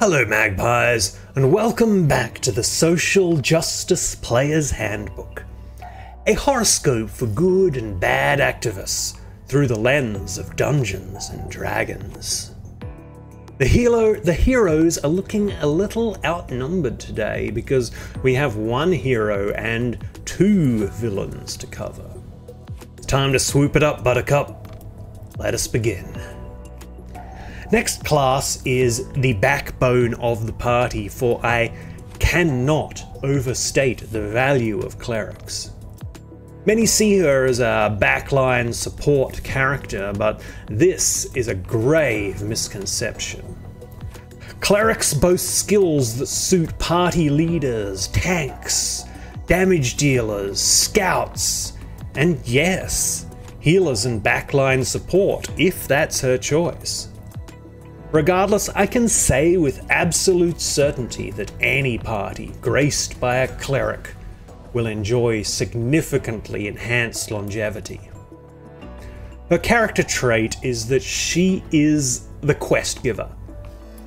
Hello, magpies, and welcome back to the Social Justice Player's Handbook, a horoscope for good and bad activists through the lens of Dungeons and Dragons. The hero, the heroes are looking a little outnumbered today because we have one hero and two villains to cover. It's time to swoop it up, Buttercup. Let us begin. Next class is the backbone of the party, for I cannot overstate the value of clerics. Many see her as a backline support character, but this is a grave misconception. Clerics boast skills that suit party leaders, tanks, damage dealers, scouts, and yes, healers and backline support if that's her choice. Regardless, I can say with absolute certainty that any party graced by a cleric will enjoy significantly enhanced longevity. Her character trait is that she is the quest giver.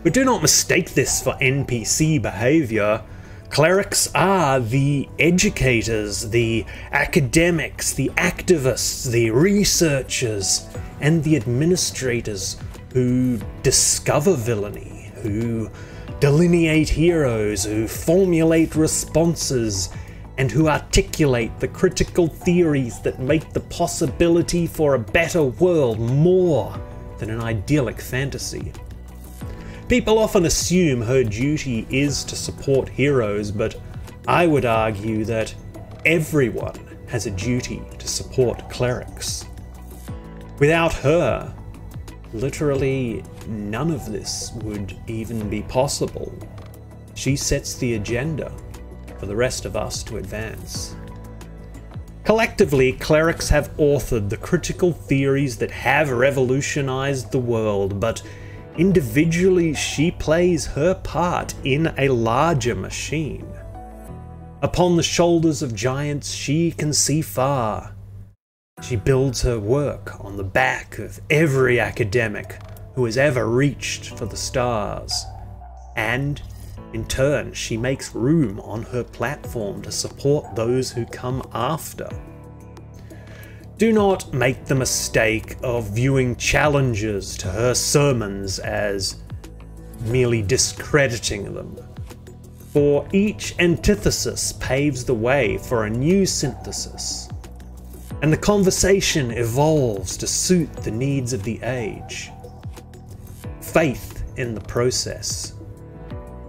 But do not mistake this for NPC behavior. Clerics are the educators, the academics, the activists, the researchers, and the administrators who discover villainy, who delineate heroes, who formulate responses, and who articulate the critical theories that make the possibility for a better world more than an idyllic fantasy. People often assume her duty is to support heroes, but I would argue that everyone has a duty to support clerics. Without her, literally none of this would even be possible. She sets the agenda for the rest of us to advance. Collectively, clerics have authored the critical theories that have revolutionized the world, but individually she plays her part in a larger machine. Upon the shoulders of giants she can see far, she builds her work on the back of every academic who has ever reached for the stars. And, in turn, she makes room on her platform to support those who come after. Do not make the mistake of viewing challenges to her sermons as merely discrediting them. For each antithesis paves the way for a new synthesis and the conversation evolves to suit the needs of the age. Faith in the process.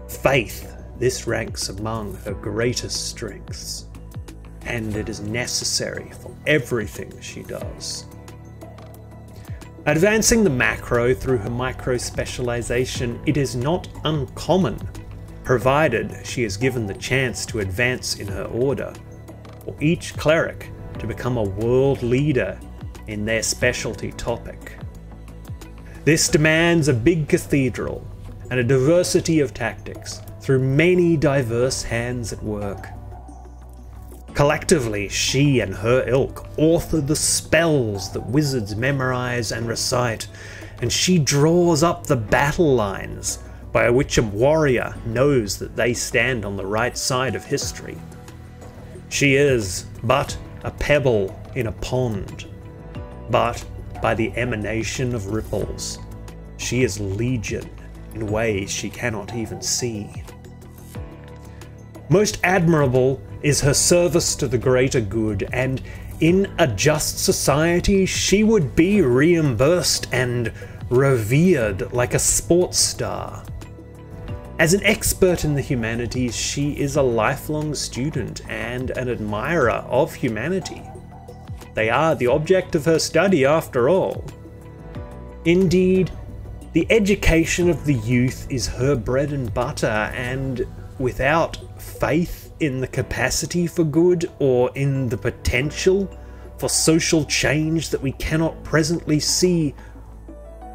Faith, this ranks among her greatest strengths, and it is necessary for everything she does. Advancing the macro through her micro specialization, it is not uncommon, provided she is given the chance to advance in her order, or each cleric to become a world leader in their specialty topic. This demands a big cathedral and a diversity of tactics through many diverse hands at work. Collectively, she and her ilk author the spells that wizards memorize and recite, and she draws up the battle lines by which a warrior knows that they stand on the right side of history. She is but a pebble in a pond, but by the emanation of ripples, she is legion in ways she cannot even see. Most admirable is her service to the greater good, and in a just society, she would be reimbursed and revered like a sports star. As an expert in the humanities, she is a lifelong student and an admirer of humanity. They are the object of her study, after all. Indeed, the education of the youth is her bread and butter, and without faith in the capacity for good or in the potential for social change that we cannot presently see,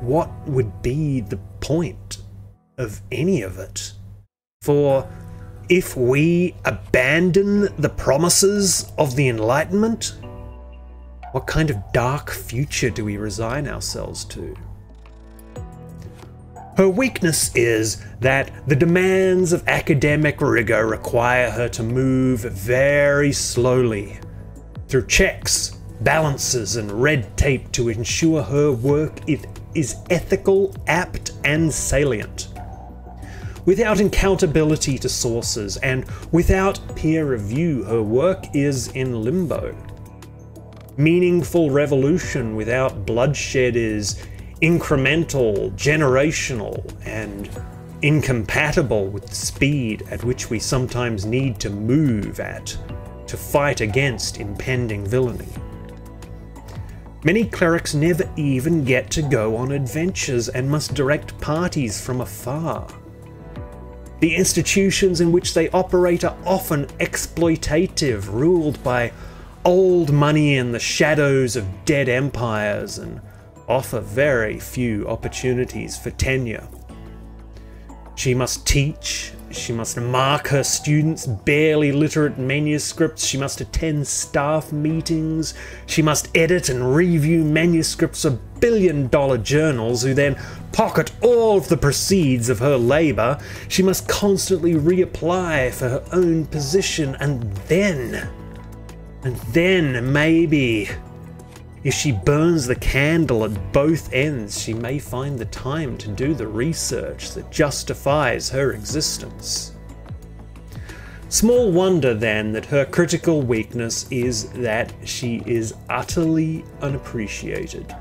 what would be the point? Of any of it. For if we abandon the promises of the Enlightenment, what kind of dark future do we resign ourselves to? Her weakness is that the demands of academic rigor require her to move very slowly through checks, balances, and red tape to ensure her work is ethical, apt, and salient. Without accountability to sources and without peer review, her work is in limbo. Meaningful revolution without bloodshed is incremental, generational, and incompatible with the speed at which we sometimes need to move at to fight against impending villainy. Many clerics never even get to go on adventures and must direct parties from afar. The institutions in which they operate are often exploitative, ruled by old money and the shadows of dead empires, and offer very few opportunities for tenure. She must teach, she must mark her students' barely literate manuscripts, she must attend staff meetings, she must edit and review manuscripts of billion dollar journals who then pocket all of the proceeds of her labour, she must constantly reapply for her own position, and then, and then maybe, if she burns the candle at both ends, she may find the time to do the research that justifies her existence. Small wonder then that her critical weakness is that she is utterly unappreciated.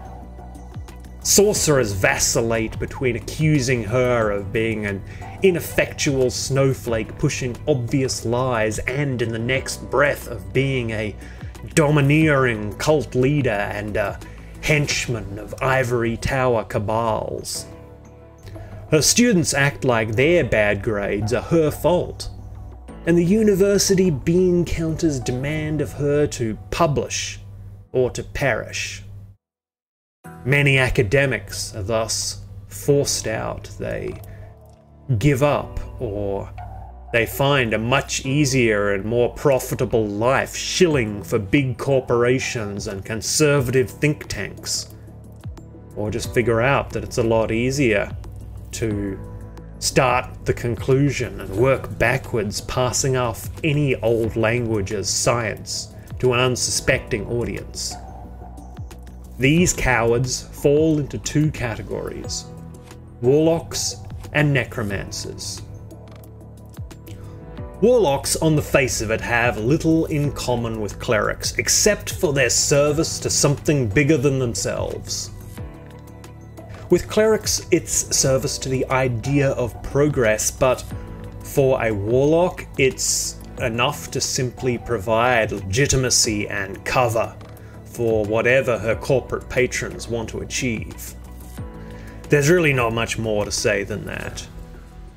Sorcerers vacillate between accusing her of being an ineffectual snowflake pushing obvious lies and in the next breath of being a domineering cult leader and a henchman of ivory tower cabals. Her students act like their bad grades are her fault, and the university bean counters demand of her to publish or to perish. Many academics are thus forced out. They give up or they find a much easier and more profitable life shilling for big corporations and conservative think tanks. Or just figure out that it's a lot easier to start the conclusion and work backwards, passing off any old language as science to an unsuspecting audience. These cowards fall into two categories warlocks and necromancers. Warlocks, on the face of it, have little in common with clerics, except for their service to something bigger than themselves. With clerics, it's service to the idea of progress, but for a warlock, it's enough to simply provide legitimacy and cover for whatever her corporate patrons want to achieve. There's really not much more to say than that.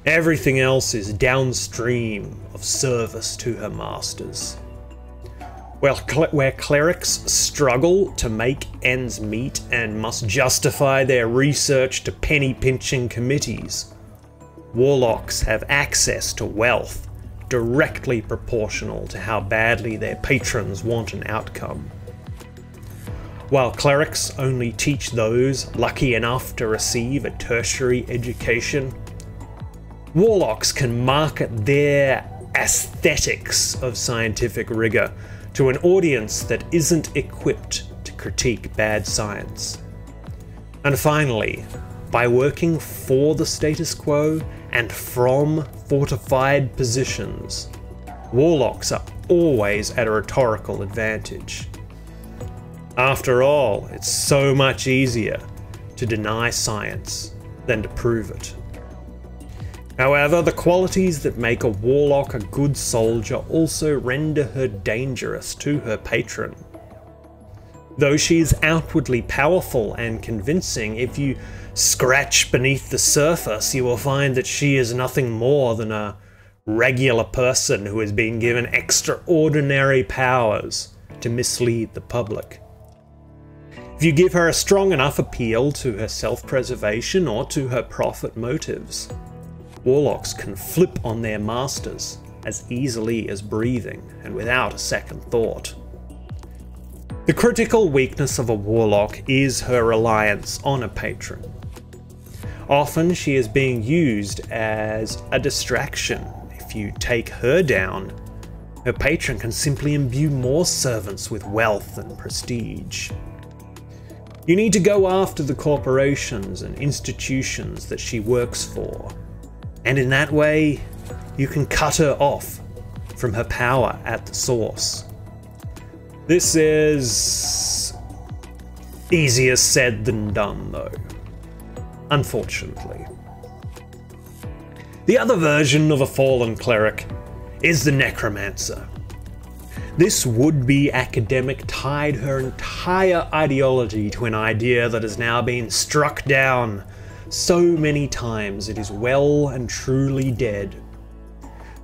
Everything else is downstream of service to her masters. Well, where clerics struggle to make ends meet and must justify their research to penny pinching committees, warlocks have access to wealth directly proportional to how badly their patrons want an outcome. While clerics only teach those lucky enough to receive a tertiary education, warlocks can market their aesthetics of scientific rigor to an audience that isn't equipped to critique bad science. And finally, by working for the status quo and from fortified positions, warlocks are always at a rhetorical advantage. After all, it's so much easier to deny science than to prove it. However, the qualities that make a warlock a good soldier also render her dangerous to her patron. Though she is outwardly powerful and convincing, if you scratch beneath the surface, you will find that she is nothing more than a regular person who has been given extraordinary powers to mislead the public. If you give her a strong enough appeal to her self-preservation or to her profit motives, warlocks can flip on their masters as easily as breathing and without a second thought. The critical weakness of a warlock is her reliance on a patron. Often she is being used as a distraction. If you take her down, her patron can simply imbue more servants with wealth and prestige. You need to go after the corporations and institutions that she works for, and in that way, you can cut her off from her power at the source. This is easier said than done, though, unfortunately. The other version of a fallen cleric is the necromancer. This would be academic tied her entire ideology to an idea that has now been struck down so many times it is well and truly dead.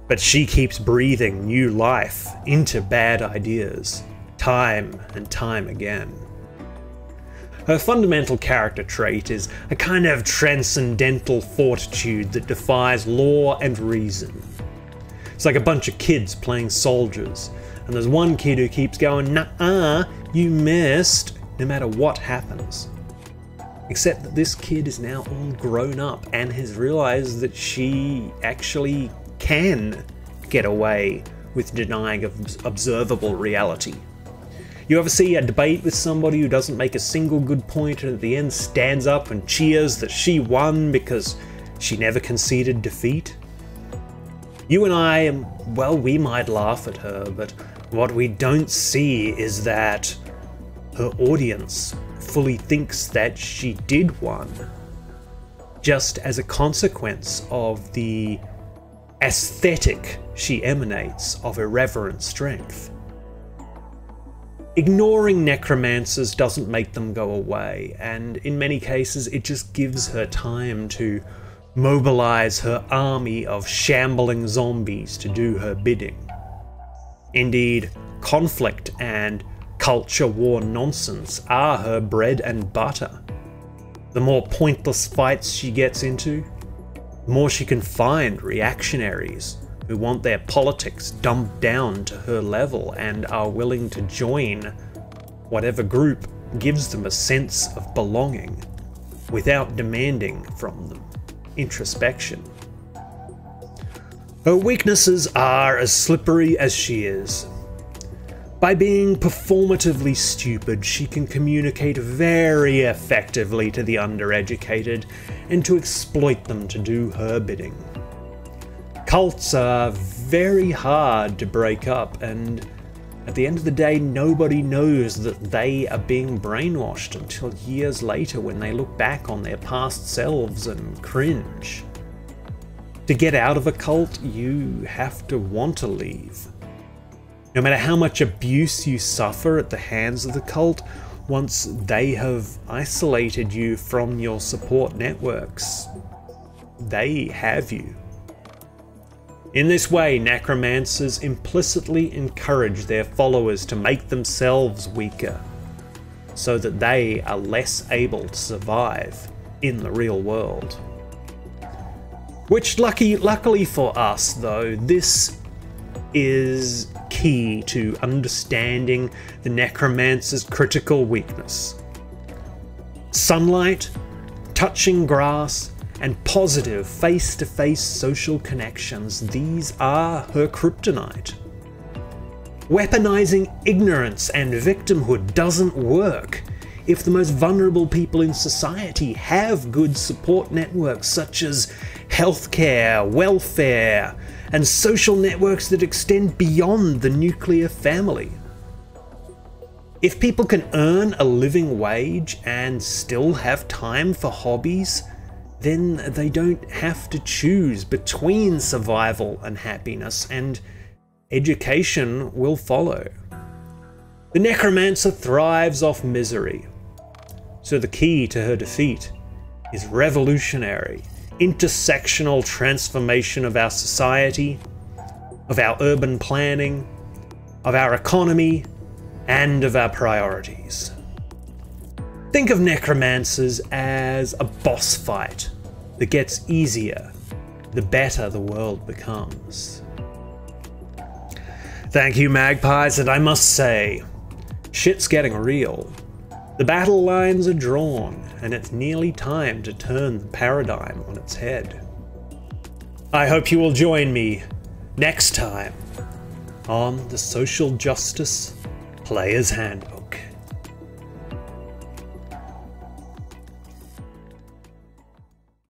But she keeps breathing new life into bad ideas, time and time again. Her fundamental character trait is a kind of transcendental fortitude that defies law and reason. It's like a bunch of kids playing soldiers, and there's one kid who keeps going, nah, you missed, no matter what happens. Except that this kid is now all grown up and has realized that she actually can get away with denying observable reality. You ever see a debate with somebody who doesn't make a single good point and at the end stands up and cheers that she won because she never conceded defeat? You and I, um, well, we might laugh at her, but what we don't see is that her audience fully thinks that she did win, just as a consequence of the aesthetic she emanates of irreverent strength. Ignoring necromancers doesn't make them go away, and in many cases it just gives her time to mobilize her army of shambling zombies to do her bidding. Indeed, conflict and culture war nonsense are her bread and butter. The more pointless fights she gets into, the more she can find reactionaries who want their politics dumped down to her level and are willing to join whatever group gives them a sense of belonging without demanding from them introspection. Her weaknesses are as slippery as she is. By being performatively stupid, she can communicate very effectively to the undereducated and to exploit them to do her bidding. Cults are very hard to break up, and at the end of the day, nobody knows that they are being brainwashed until years later when they look back on their past selves and cringe. To get out of a cult, you have to want to leave. No matter how much abuse you suffer at the hands of the cult, once they have isolated you from your support networks, they have you. In this way, necromancers implicitly encourage their followers to make themselves weaker, so that they are less able to survive in the real world. Which, lucky, luckily for us, though, this is key to understanding the necromancer's critical weakness. Sunlight, touching grass, and positive face to face social connections, these are her kryptonite. Weaponizing ignorance and victimhood doesn't work if the most vulnerable people in society have good support networks such as healthcare, welfare, and social networks that extend beyond the nuclear family. If people can earn a living wage and still have time for hobbies, then they don't have to choose between survival and happiness, and education will follow. The necromancer thrives off misery, so the key to her defeat is revolutionary, intersectional transformation of our society, of our urban planning, of our economy, and of our priorities. Think of necromancers as a boss fight that gets easier the better the world becomes. Thank you, magpies, and I must say, shit's getting real. The battle lines are drawn, and it's nearly time to turn the paradigm on its head. I hope you will join me next time on the Social Justice Player's Handbook.